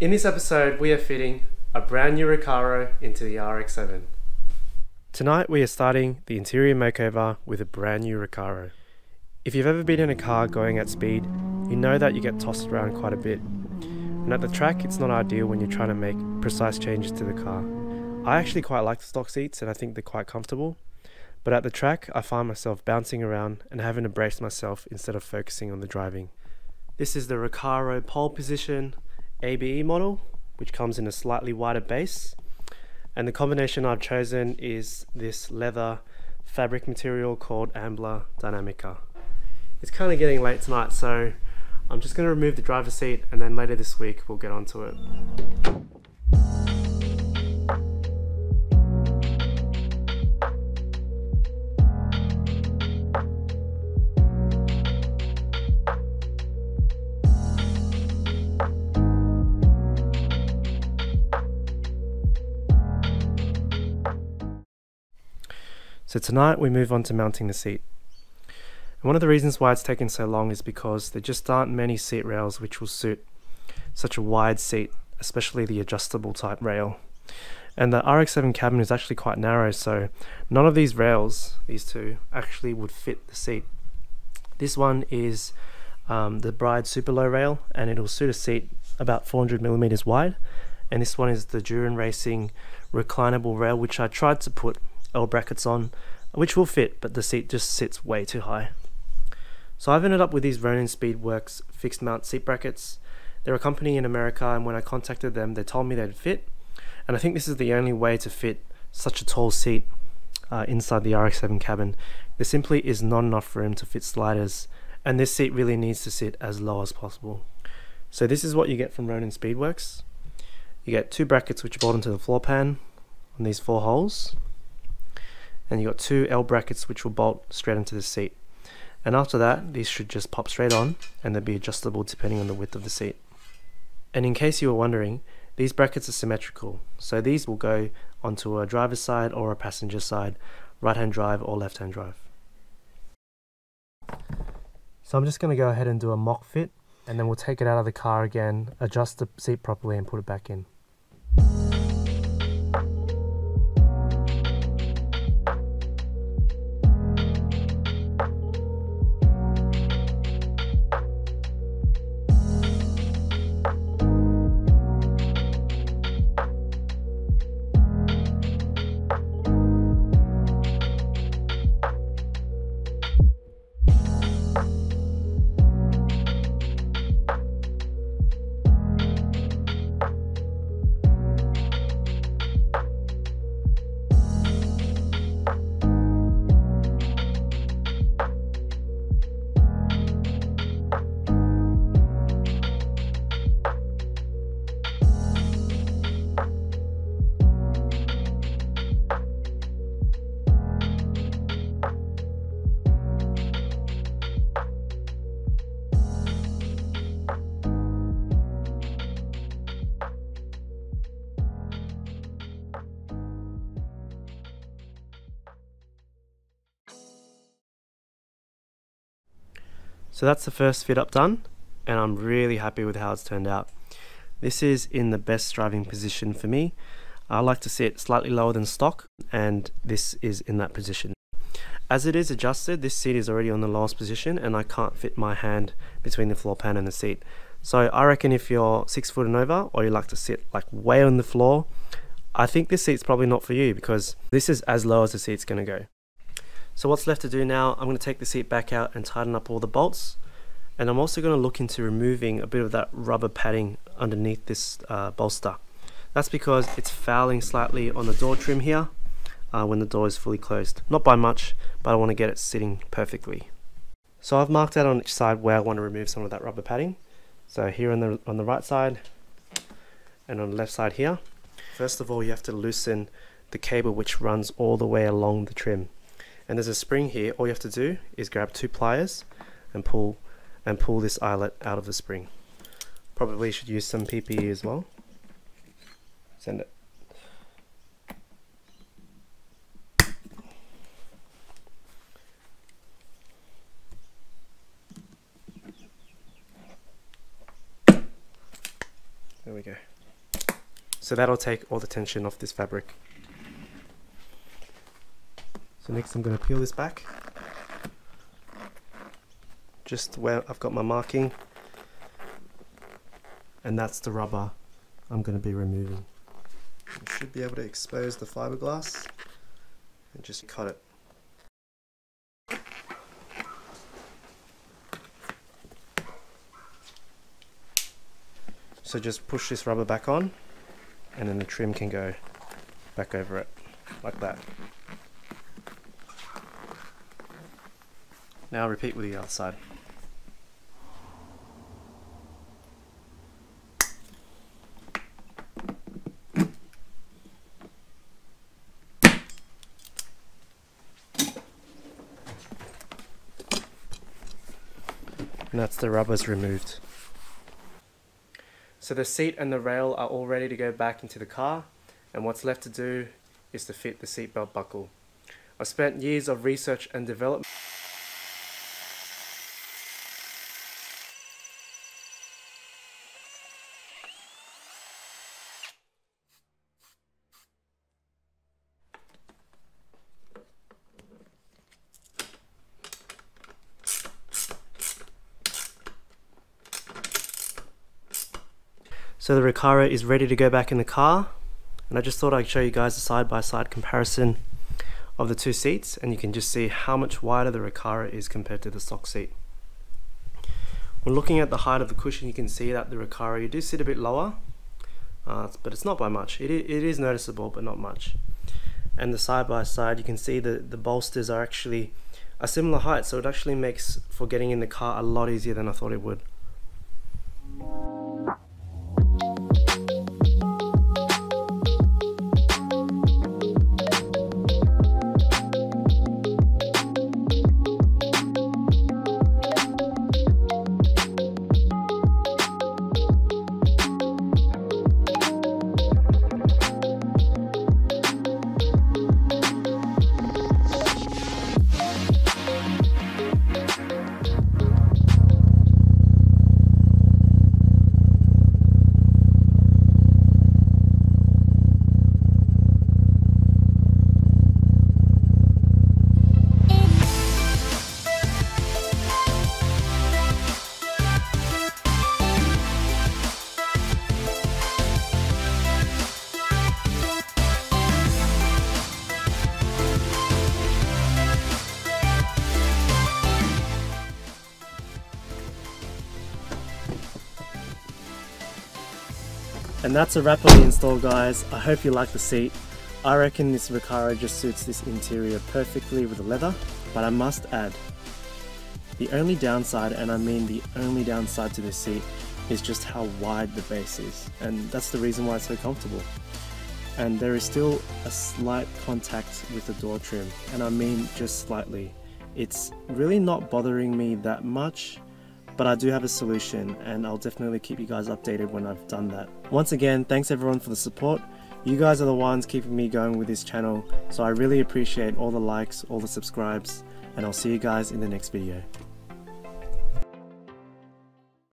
In this episode, we are fitting a brand new Recaro into the RX-7. Tonight, we are starting the interior makeover with a brand new Recaro. If you've ever been in a car going at speed, you know that you get tossed around quite a bit. And at the track, it's not ideal when you're trying to make precise changes to the car. I actually quite like the stock seats and I think they're quite comfortable. But at the track, I find myself bouncing around and having to brace myself instead of focusing on the driving. This is the Recaro pole position ABE model, which comes in a slightly wider base. And the combination I've chosen is this leather fabric material called Ambla Dinamica. It's kind of getting late tonight, so I'm just going to remove the driver's seat and then later this week we'll get onto it. So tonight we move on to mounting the seat. And one of the reasons why it's taken so long is because there just aren't many seat rails which will suit such a wide seat, especially the adjustable type rail. And the RX-7 cabin is actually quite narrow, so none of these rails, these two, actually would fit the seat. This one is um, the Bride Super Low rail, and it'll suit a seat about 400 millimeters wide. And this one is the Juran Racing reclinable rail, which I tried to put L brackets on, which will fit, but the seat just sits way too high. So I've ended up with these Ronin Speedworks fixed mount seat brackets. They're a company in America, and when I contacted them, they told me they'd fit. And I think this is the only way to fit such a tall seat uh, inside the RX-7 cabin. There simply is not enough room to fit sliders, and this seat really needs to sit as low as possible. So this is what you get from Ronin Speedworks. You get two brackets which bolt into the floor pan on these four holes and you've got two L brackets which will bolt straight into the seat. And after that, these should just pop straight on and they'll be adjustable depending on the width of the seat. And in case you were wondering, these brackets are symmetrical, so these will go onto a driver's side or a passenger side, right hand drive or left hand drive. So I'm just going to go ahead and do a mock fit and then we'll take it out of the car again, adjust the seat properly and put it back in. So that's the first fit up done and I'm really happy with how it's turned out. This is in the best driving position for me. I like to sit slightly lower than stock and this is in that position. As it is adjusted, this seat is already on the lowest position and I can't fit my hand between the floor pan and the seat. So I reckon if you're six foot and over or you like to sit like way on the floor, I think this seat's probably not for you because this is as low as the seat's going to go. So what's left to do now, I'm going to take the seat back out and tighten up all the bolts. And I'm also going to look into removing a bit of that rubber padding underneath this uh, bolster. That's because it's fouling slightly on the door trim here uh, when the door is fully closed. Not by much, but I want to get it sitting perfectly. So I've marked out on each side where I want to remove some of that rubber padding. So here on the, on the right side and on the left side here. First of all, you have to loosen the cable which runs all the way along the trim and there's a spring here all you have to do is grab two pliers and pull and pull this eyelet out of the spring probably should use some PPE as well send it There we go. So that'll take all the tension off this fabric. So next I'm going to peel this back. Just where I've got my marking. And that's the rubber I'm going to be removing. You should be able to expose the fiberglass and just cut it. So just push this rubber back on and then the trim can go back over it like that. Now repeat with the other side. And that's the rubbers removed. So the seat and the rail are all ready to go back into the car and what's left to do is to fit the seatbelt buckle. I've spent years of research and development So the Recaro is ready to go back in the car and I just thought I'd show you guys a side-by-side -side comparison of the two seats and you can just see how much wider the Recaro is compared to the stock seat. When looking at the height of the cushion you can see that the Recaro you do sit a bit lower uh, but it's not by much. It, it is noticeable but not much. And the side-by-side -side, you can see the, the bolsters are actually a similar height so it actually makes for getting in the car a lot easier than I thought it would. And that's a wrap on the install guys. I hope you like the seat. I reckon this Recaro just suits this interior perfectly with the leather, but I must add, the only downside, and I mean the only downside to this seat, is just how wide the base is, and that's the reason why it's so comfortable. And there is still a slight contact with the door trim, and I mean just slightly. It's really not bothering me that much, but I do have a solution and I'll definitely keep you guys updated when I've done that. Once again, thanks everyone for the support. You guys are the ones keeping me going with this channel, so I really appreciate all the likes, all the subscribes, and I'll see you guys in the next video.